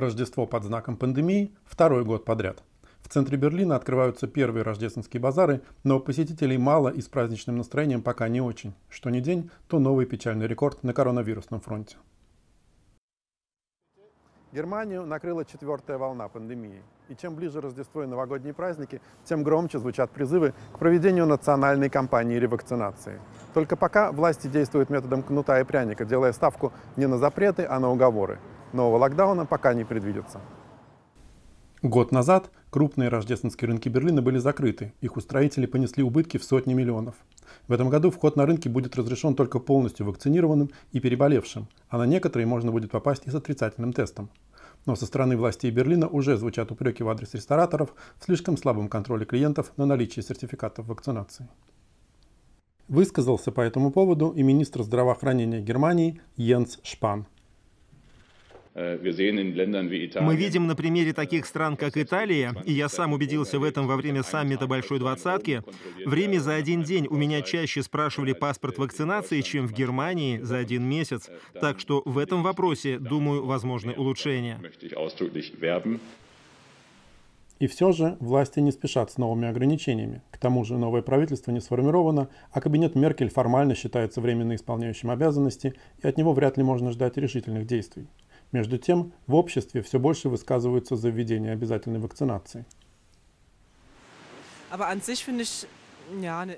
Рождество под знаком пандемии второй год подряд. В центре Берлина открываются первые рождественские базары, но посетителей мало и с праздничным настроением пока не очень. Что ни день, то новый печальный рекорд на коронавирусном фронте. Германию накрыла четвертая волна пандемии. И чем ближе Рождество и новогодние праздники, тем громче звучат призывы к проведению национальной кампании ревакцинации. Только пока власти действуют методом кнута и пряника, делая ставку не на запреты, а на уговоры. Нового локдауна пока не предвидится. Год назад крупные рождественские рынки Берлина были закрыты. Их устроители понесли убытки в сотни миллионов. В этом году вход на рынки будет разрешен только полностью вакцинированным и переболевшим, а на некоторые можно будет попасть и с отрицательным тестом. Но со стороны властей Берлина уже звучат упреки в адрес рестораторов в слишком слабом контроле клиентов на наличие сертификатов вакцинации. Высказался по этому поводу и министр здравоохранения Германии Йенс Шпан – Мы видим на примере таких стран, как Италия, и я сам убедился в этом во время саммита Большой Двадцатки, в Риме за один день у меня чаще спрашивали паспорт вакцинации, чем в Германии за один месяц. Так что в этом вопросе, думаю, возможны улучшения. И все же власти не спешат с новыми ограничениями. К тому же новое правительство не сформировано, а кабинет Меркель формально считается временно исполняющим обязанности, и от него вряд ли можно ждать решительных действий. Между тем, в обществе все больше высказываются за введение обязательной вакцинации.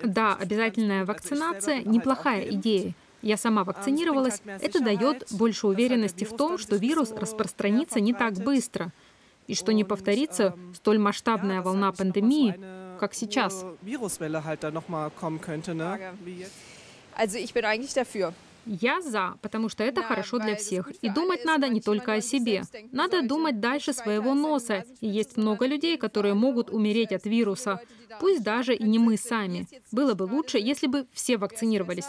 Да, обязательная вакцинация – неплохая идея. Я сама вакцинировалась. Это дает больше уверенности в том, что вирус распространится не так быстро и что не повторится столь масштабная волна пандемии, как сейчас. Also ich bin eigentlich dafür. Я за, потому что это хорошо для всех. И думать надо не только о себе. Надо думать дальше своего носа. И есть много людей, которые могут умереть от вируса. Пусть даже и не мы сами. Было бы лучше, если бы все вакцинировались.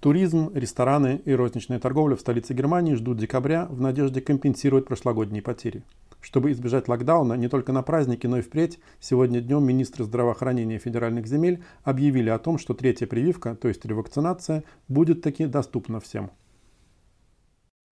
Туризм, рестораны и розничная торговля в столице Германии ждут декабря в надежде компенсировать прошлогодние потери. Чтобы избежать локдауна не только на праздники, но и впредь, сегодня днем министры здравоохранения федеральных земель объявили о том, что третья прививка, то есть ревакцинация, будет таки доступна всем.